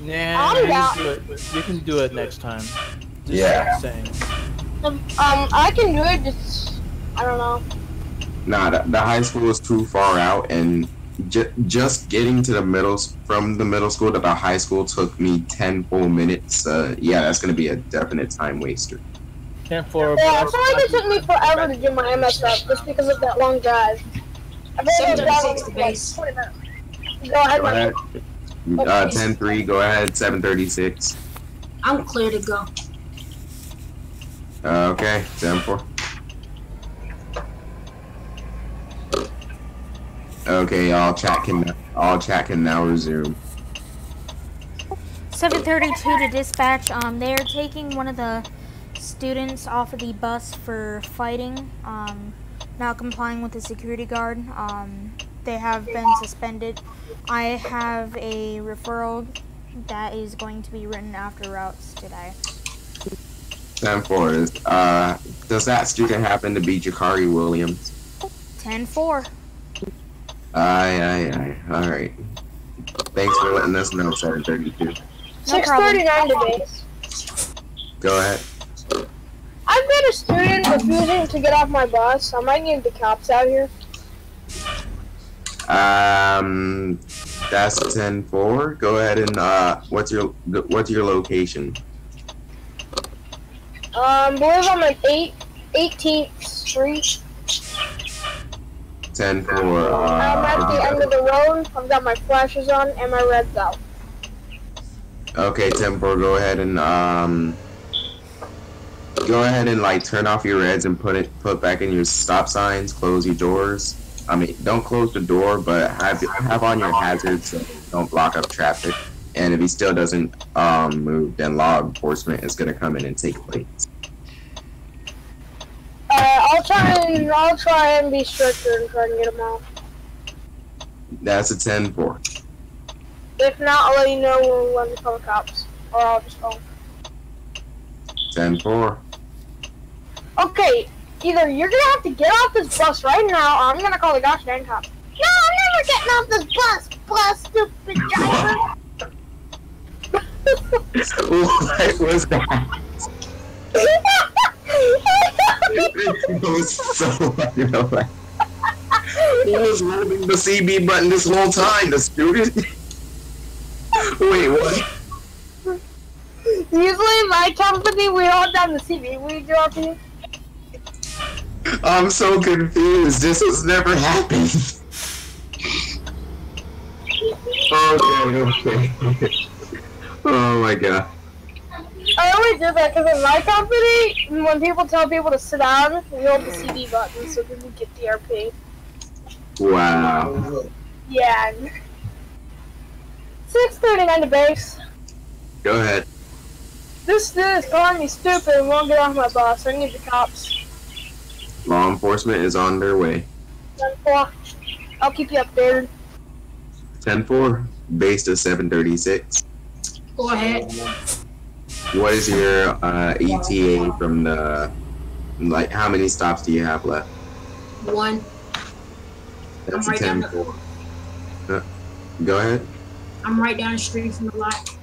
Nah, I'm we down. can do it. We can do it next time. Just Yeah. Saying. Um, I can do it. Just I don't know. Nah, the, the high school is too far out, and ju- just getting to the middle from the middle school to the high school took me ten full minutes. Uh, yeah, that's gonna be a definite time waster. Ten four. Yeah, I feel like it took me forever to do my MS up just because of that long drive. I bet it was 736 the like base. 20. Go ahead, Go ahead. Uh, 10-3, go ahead. 736. I'm clear to go. Uh, okay, 10 4. Okay, all chat can all chat can now resume. 732 to dispatch. Um, they're taking one of the students off of the bus for fighting, um, not complying with the security guard. Um, they have been suspended. I have a referral that is going to be written after routes today. 10 4 is uh does that student happen to be Jakari Williams? 10 4. Aye aye aye. Alright. Thanks for letting us know, 732. No Six problem. thirty-nine to base. Go ahead. I've got a student refusing to get off my bus. I might need the cops out here. Um that's 10 4. Go ahead and uh what's your what's your location? Um, believe I'm at eight, 18th Street. 10 4. I'm at the end Uh, of the road. I've got my flashes on and my reds out. okay, 10 4. Go ahead and um go ahead and like turn off your reds and put it put back in your stop signs, close your doors. I mean, don't close the door, but have have on your hazards so don't block up traffic. And if he still doesn't um move, then law enforcement is gonna come in and take place. Uh, I'll try and I'll try and be stricter and try and get them off. That's a 10 4. If not, I'll let you know when we call the cops, or I'll just call. 10 4. Okay, either you're gonna have to get off this bus right now, or I'm gonna call the gosh dang cops. No, I'm never getting off this bus, bus, stupid driver. what was that? It was so. He was holding the CB button this whole time, the student. Wait, what? Usually, my company, we hold down the CB. We drop it. I'm so confused. This has never happened. Okay, okay. Oh my god. I always do that because in my company, when people tell people to sit down, we hold the CB button so people get the RP. Wow. Yeah. 639 to base. Go ahead. This dude is calling me stupid and won't get off my bus. I need the cops. Law enforcement is on their way. 10-4. I'll keep you updated. 10 4, base to 736. Go ahead. What is your uh, ETA from the. Like, how many stops do you have left? One. That's I'm a right 10 down 4. Uh, go ahead. I'm right down the street from the lot.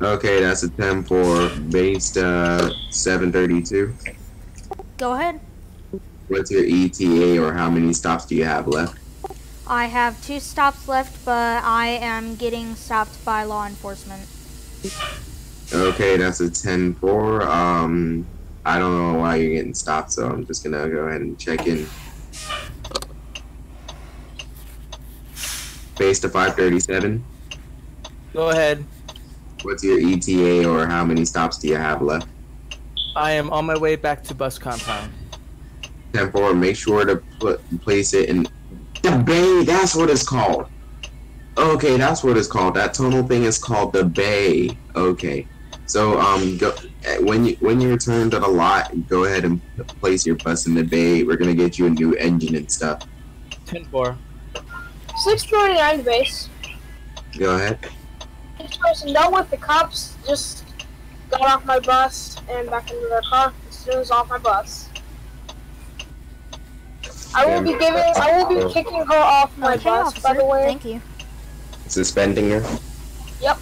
Okay, that's a 10 4, base to 732. Go ahead. What's your ETA or how many stops do you have left? I have two stops left, but I am getting stopped by law enforcement. Okay, that's a 10 4. Um, I don't know why you're getting stopped, so I'm just gonna go ahead and check in. Base to 537. Go ahead. What's your ETA or how many stops do you have left? I am on my way back to bus compound. 10 4, make sure to put place it in the bay. That's what it's called. Okay, that's what it's called. That tunnel thing is called the bay. Okay. So um, go, when you when you return to the lot, go ahead and place your bus in the bay. We're gonna get you a new engine and stuff. 10 4. 639 to base. Go ahead. This person dealt with the cops just got off my bus and back into their car as soon as off my bus. I will be giving, I will be kicking her off my Okay, bus, officer. by the way. Thank you. Suspending her. Yep.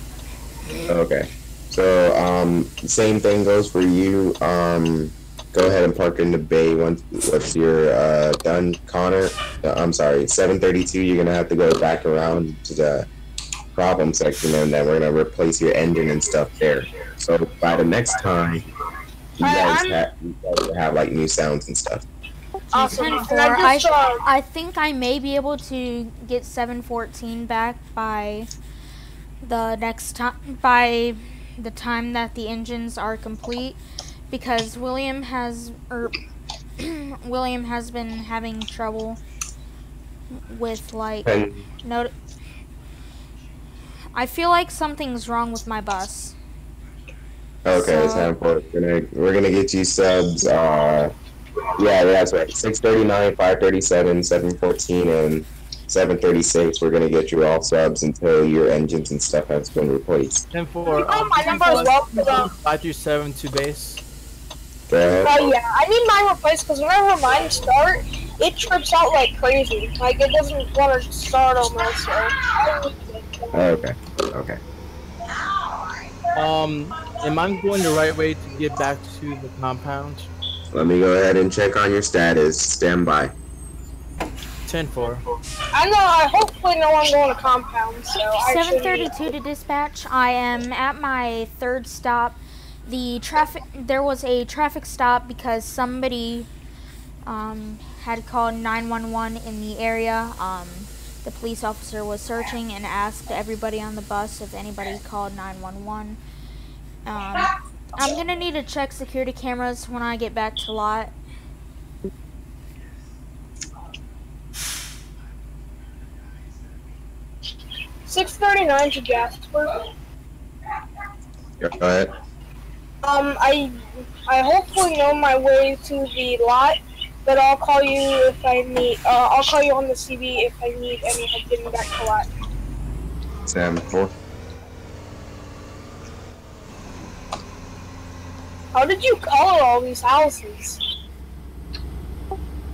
Okay. So um, same thing goes for you. Um, go ahead and park in the bay once once you're uh, done, Conner. Uh, I'm sorry, 732. You're gonna have to go back around to the problem section, and then we're gonna replace your engine and stuff there. So by the next time, you guys, I'm- have, you guys will have like new sounds and stuff. Awesome. 10 And 4. I I, just, uh, I think I may be able to get 714 back by the next time, by the time that the engines are complete. because William has or William has been having trouble with like And no. I feel like something's wrong with my bus. okay, So- time for it. We're gonna we're gonna get you subs. Uh, yeah, that's right. Six thirty nine, five thirty seven, seven fourteen, and seven thirty six. We're gonna get you all subs until your engines and stuff has been replaced. 10 4. Oh, my number as well, but, uh, 5 through 7 to base. Go ahead. Oh yeah, I need mine replaced because whenever mine start, it trips out like crazy. Like it doesn't want to start almost. So I need it. Okay. Okay. Um, am I going the right way to get back to the compound? Let me go ahead and check on your status. Stand by. 10 4. I know. I hopefully no one going to compound. So I Seven shouldn't- thirty-two to dispatch. I am at my third stop. The traffic. There was a traffic stop because somebody um, had called nine one one in the area. Um, the police officer was searching and asked everybody on the bus if anybody called nine one one. Um, I'm gonna need to check security cameras when I get back to lot. Six thirty nine to Jasper. Go ahead. Um, I I hopefully know my way to the lot, but I'll call you if I need. Uh, I'll call you on the CB if I need any help getting back to lot. Sam, four. How did you color all these houses?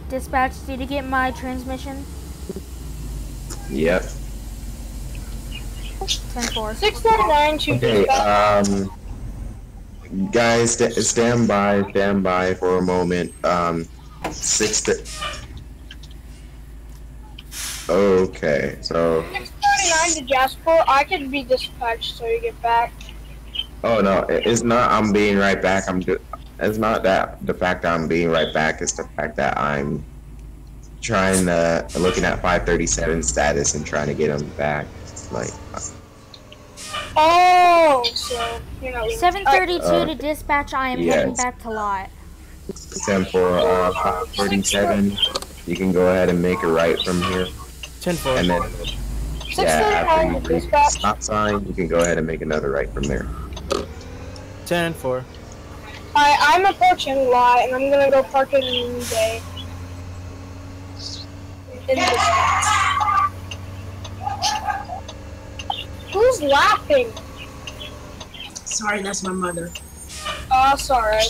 Dispatch, did you get my transmission? Yep. Ten four. Six thirty nine to Okay. Um. Guys, st- stand by. Stand by for a moment. Um. Six. Okay. So. Six thirty nine to Jasper. I could be dispatched so you get back. Oh no, it- it's not. I'm being right back. I'm. ju- It's not that the fact that I'm being right back. It's the fact that I'm trying to looking at 537 status and trying to get him back. Like, Oh, so you're not. Seven thirty-two Uh, to dispatch. I am heading back to lot. 10 for uh, 537. You can go ahead and make a right from here, Ten four. and then yeah, after you reach the stop sign, you can go ahead and make another right from there. 10 4. I I'm approaching lot and I'm gonna go park in New Day. In the- Who's laughing? Sorry, that's my mother. Oh, sorry.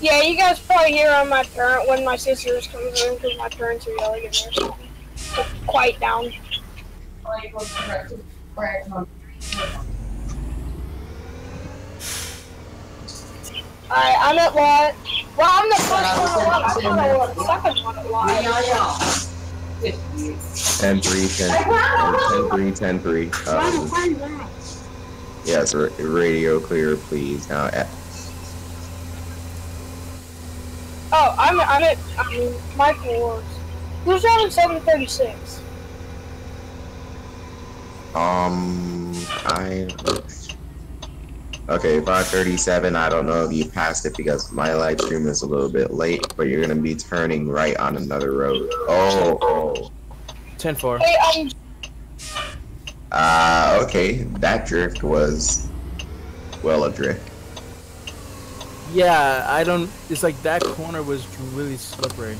Yeah, you guys probably hear on my parent when my sisters comes in because my parents are yelling at me quiet down. Alright, I'm at lot. Well, I'm the first one at lot. I thought I was the second one at lot. 10 3, 10 10 3, 10 3. Um, yes, ra- radio clear, please. Now, Oh, I'm I'm at um, Michael Wars. Who's driving 736? Um, I. Okay, 537. I don't know if you passed it because my live stream is a little bit late, but you're gonna be turning right on another road. Oh, oh. 10 4. Hey, um, Uh, okay. That drift was well a drift. Yeah, I don't. It's like that corner was really slippery.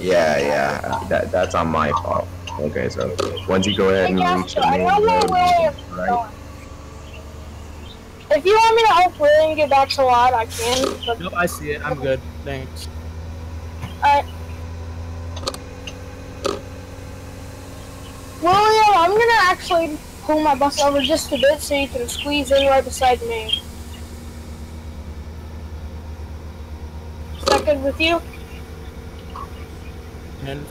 Yeah, yeah. That that's on my fault. Okay, so once you go ahead and reach the main road, right? If you want me to help William get back to lot, I can. But Nope, I see it. I'm good. Thanks. Alright. William, I'm gonna actually pull my bus over just a bit so you can squeeze in right beside me. Is that good with you? And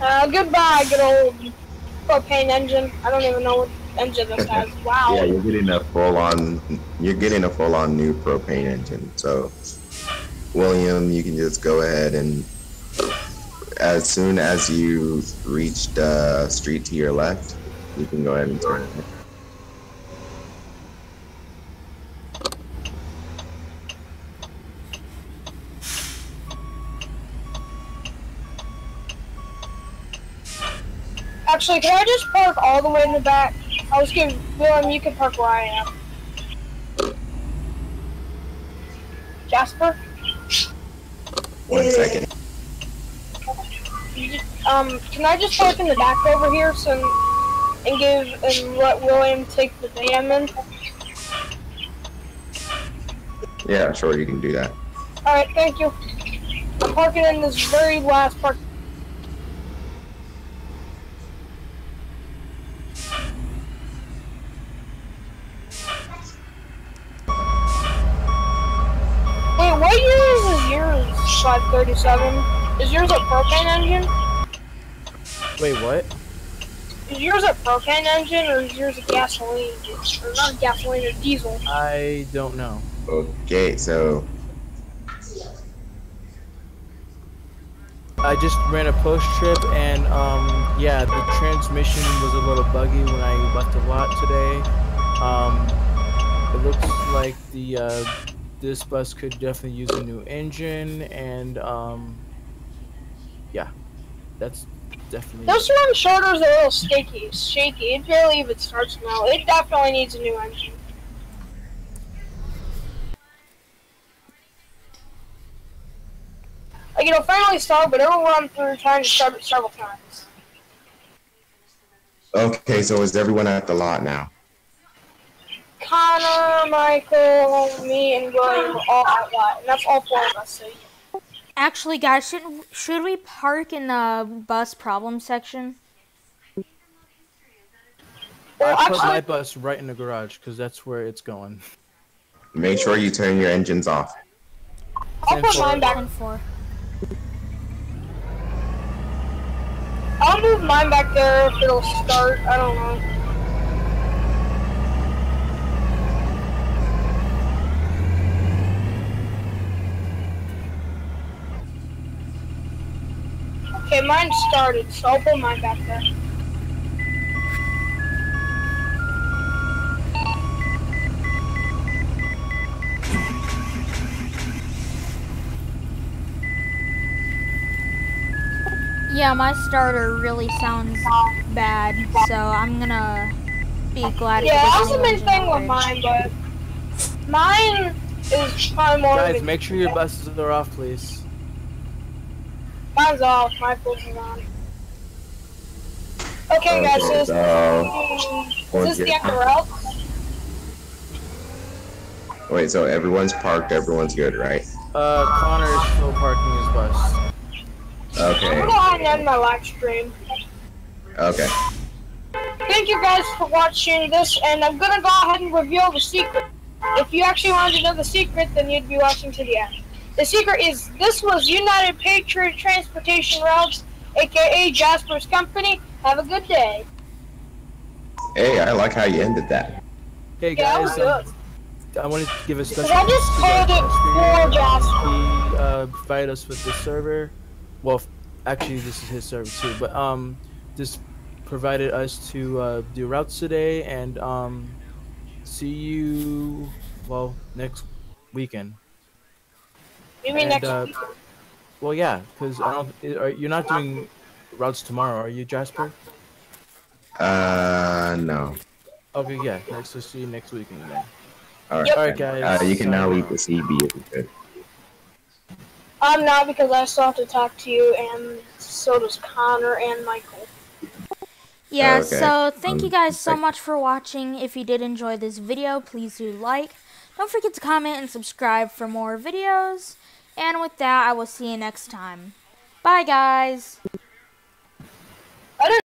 Uh, goodbye, good old propane engine. I don't even know what Wow. yeah, you're getting a full on. You're getting a full on new propane engine. So, William, you can just go ahead and as soon as you reach the street to your left, you can go ahead and turn. It. Actually, can I just park all the way in the back? I'll just give William, you can park where I am. Jasper? One second. You just- Um, can I just park in the back over here so and give and let William take the van in? Yeah, sure, you can do that. Alright, thank you. I'm parking in this very last park. Wait, what years is yours 537? Is yours a propane engine? Wait, what? Is yours a propane engine or is yours a gasoline? Or not a gasoline, or diesel? I don't know. Okay, so I just ran a post trip and um yeah the transmission was a little buggy when I left the lot today. Um it looks like the uh this bus could definitely use a new engine and um yeah that's definitely This one shoulder's a little sticky, shaky. It barely even starts now. It definitely needs a new engine. Like it'll finally start, but it'll run through trying to start it several times. okay, so is everyone at the lot now? Conner, Michael, me, and William all at lot, and that's all four of us. So yeah. Actually, guys, should should we park in the bus problem section? Well, I put my bus right in the garage because that's where it's going. Make sure you turn your engines off. I'll put mine back. Ten four. I'll move mine back there if it'll start. I don't know. Okay, mine started, so I'll put mine back there. Yeah, my starter really sounds bad, so I'm gonna be glad. Yeah, to get that's the the main engine thing with mine, but mine is probably more. Guys, make sure your buses are off, please. Mine's off. My pulse is on. Okay, guys, so Okay, this, so is this the end of the route? wait, so everyone's parked, everyone's good, right? Uh, Conner is still parking his bus. Okay. I'm gonna go ahead and end my live stream. okay. Thank you guys for watching this, and I'm gonna go ahead and reveal the secret. If you actually wanted to know the secret, then you'd be watching to the end. The secret is this was United Patriot Transportation Routes, aka Jasper's Company. Have a good day. Hey, I like how you ended that. Hey Yeah, that guys, um. I wanted to give a special I just thanks called it Jasper for Jasper. He uh, provided us with the server. Well, f- actually, this is his server too. But um, this provided us to uh, do routes today, and um, see you well next weekend. You mean And, next uh, week? Well, yeah, because I don't. Are, you're not doing routes tomorrow, are you, Jasper? Uh, no. Okay, yeah. Next, we'll see you next weekend then. All right, Yep. All right, guys. Uh, you can now so- eat the CB if you could. I'm not because I still have to talk to you, and so does Conner and Michael. Yeah, Okay. so thank you Um, guys so much for watching. If you did enjoy this video, please do like. Don't forget to comment and subscribe for more videos. And with that, I will see you next time. Bye, guys.